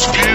speed.